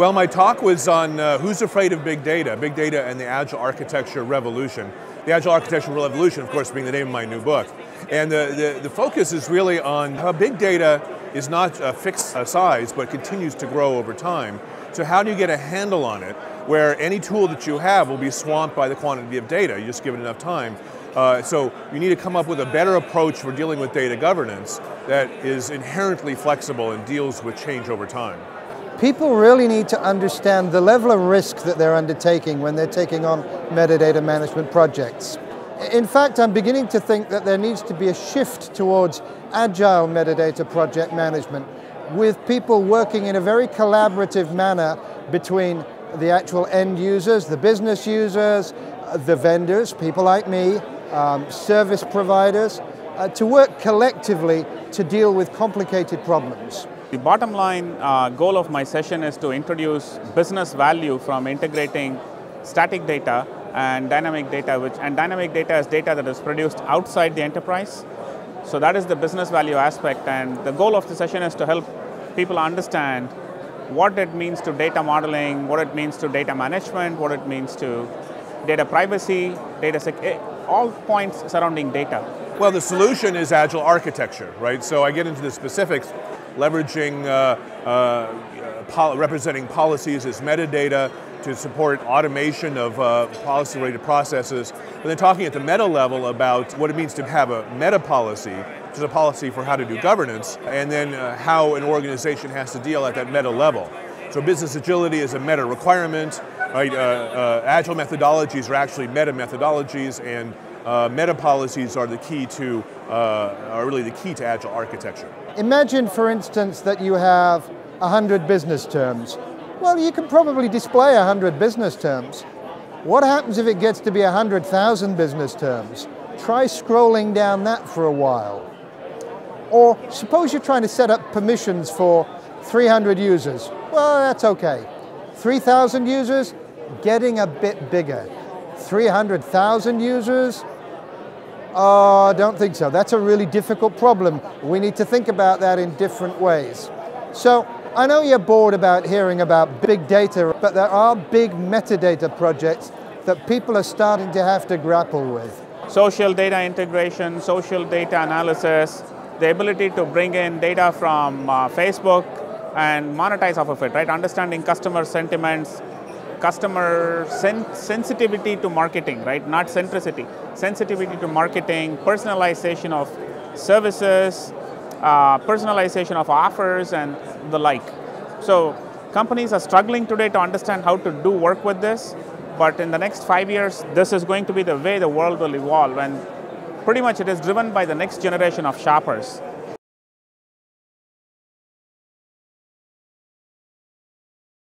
Well, my talk was on uh, who's afraid of big data, big data and the agile architecture revolution. The Agile Architecture Revolution, of course, being the name of my new book. And the, the, the focus is really on how big data is not a fixed size, but continues to grow over time. So how do you get a handle on it, where any tool that you have will be swamped by the quantity of data, you just give it enough time. Uh, so you need to come up with a better approach for dealing with data governance that is inherently flexible and deals with change over time people really need to understand the level of risk that they're undertaking when they're taking on metadata management projects. In fact, I'm beginning to think that there needs to be a shift towards agile metadata project management with people working in a very collaborative manner between the actual end users, the business users, the vendors, people like me, um, service providers, uh, to work collectively to deal with complicated problems. The bottom line uh, goal of my session is to introduce business value from integrating static data and dynamic data, which and dynamic data is data that is produced outside the enterprise. So that is the business value aspect, and the goal of the session is to help people understand what it means to data modeling, what it means to data management, what it means to data privacy, data eh, all points surrounding data. Well, the solution is agile architecture, right? So I get into the specifics leveraging uh, uh, pol representing policies as metadata to support automation of uh, policy-related processes, but then talking at the meta level about what it means to have a meta policy, which is a policy for how to do governance, and then how an organization has to deal at that meta level. So business agility is a meta requirement, right? Uh, uh, agile methodologies are actually meta methodologies, and uh, meta policies are the key to, uh, are really the key to agile architecture. Imagine, for instance, that you have 100 business terms. Well, you can probably display 100 business terms. What happens if it gets to be 100,000 business terms? Try scrolling down that for a while. Or suppose you're trying to set up permissions for 300 users. Well, that's okay. 3,000 users, getting a bit bigger. 300,000 users, I don't think so. That's a really difficult problem. We need to think about that in different ways. So I know you're bored about hearing about big data, but there are big metadata projects that people are starting to have to grapple with. Social data integration, social data analysis, the ability to bring in data from uh, Facebook and monetize off of it, right? Understanding customer sentiments, customer sen sensitivity to marketing, right? Not centricity, sensitivity to marketing, personalization of services, uh, personalization of offers, and the like. So companies are struggling today to understand how to do work with this, but in the next five years, this is going to be the way the world will evolve, and pretty much it is driven by the next generation of shoppers.